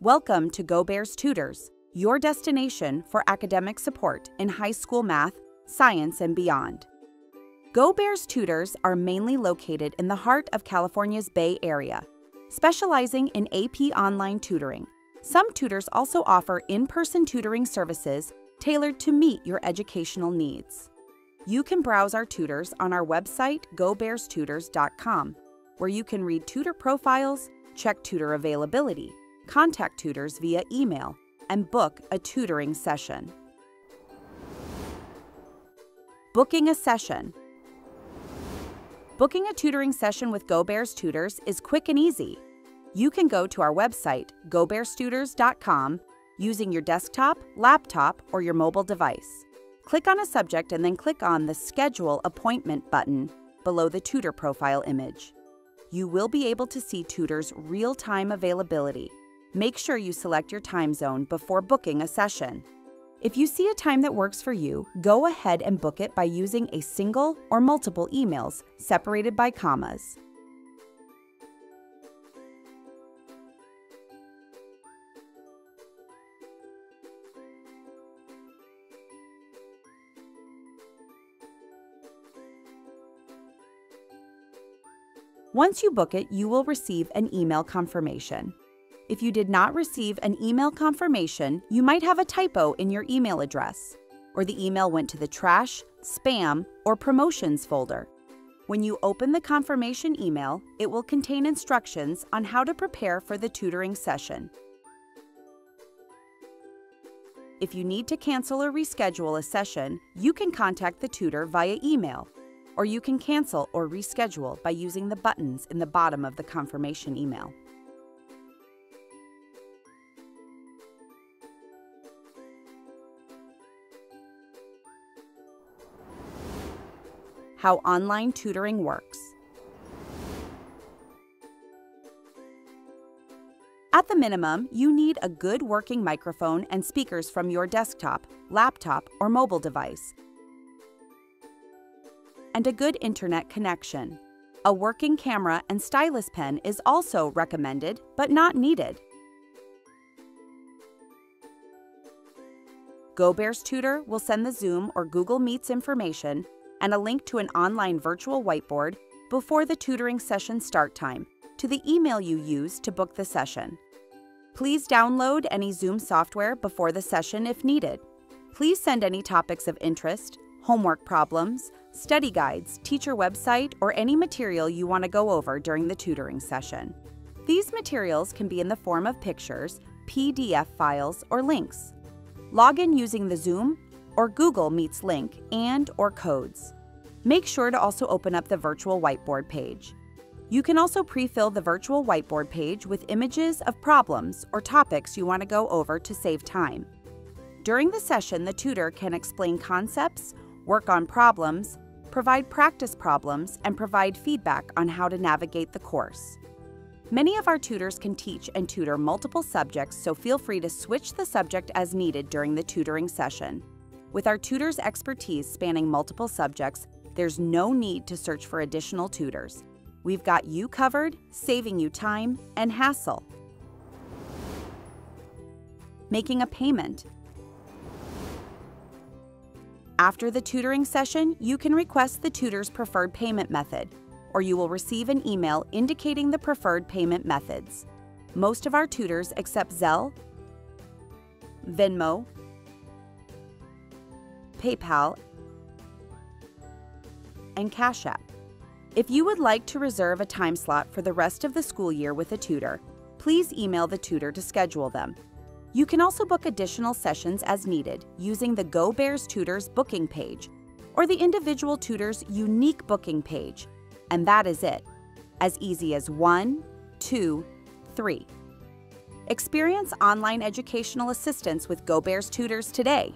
Welcome to Go Bears Tutors, your destination for academic support in high school math, science, and beyond. Go Bears Tutors are mainly located in the heart of California's Bay Area, specializing in AP online tutoring. Some tutors also offer in person tutoring services tailored to meet your educational needs. You can browse our tutors on our website, gobearstutors.com, where you can read tutor profiles, check tutor availability, contact tutors via email, and book a tutoring session. Booking a session. Booking a tutoring session with Go Bears Tutors is quick and easy. You can go to our website, gobearstutors.com, using your desktop, laptop, or your mobile device. Click on a subject and then click on the Schedule Appointment button below the tutor profile image. You will be able to see tutors' real time availability Make sure you select your time zone before booking a session. If you see a time that works for you, go ahead and book it by using a single or multiple emails separated by commas. Once you book it, you will receive an email confirmation. If you did not receive an email confirmation, you might have a typo in your email address, or the email went to the trash, spam, or promotions folder. When you open the confirmation email, it will contain instructions on how to prepare for the tutoring session. If you need to cancel or reschedule a session, you can contact the tutor via email, or you can cancel or reschedule by using the buttons in the bottom of the confirmation email. How online tutoring works. At the minimum, you need a good working microphone and speakers from your desktop, laptop, or mobile device, and a good internet connection. A working camera and stylus pen is also recommended, but not needed. GoBears Tutor will send the Zoom or Google Meets information and a link to an online virtual whiteboard before the tutoring session start time to the email you use to book the session. Please download any Zoom software before the session if needed. Please send any topics of interest, homework problems, study guides, teacher website, or any material you want to go over during the tutoring session. These materials can be in the form of pictures, PDF files, or links. Log in using the Zoom or Google Meets link and or codes. Make sure to also open up the virtual whiteboard page. You can also pre-fill the virtual whiteboard page with images of problems or topics you want to go over to save time. During the session, the tutor can explain concepts, work on problems, provide practice problems, and provide feedback on how to navigate the course. Many of our tutors can teach and tutor multiple subjects, so feel free to switch the subject as needed during the tutoring session. With our tutor's expertise spanning multiple subjects, there's no need to search for additional tutors. We've got you covered, saving you time and hassle. Making a payment. After the tutoring session, you can request the tutor's preferred payment method, or you will receive an email indicating the preferred payment methods. Most of our tutors accept Zelle, Venmo, PayPal, and Cash App. If you would like to reserve a time slot for the rest of the school year with a tutor, please email the tutor to schedule them. You can also book additional sessions as needed using the Go Bears Tutors booking page or the individual tutor's unique booking page. And that is it. As easy as one, two, three. Experience online educational assistance with Go Bears Tutors today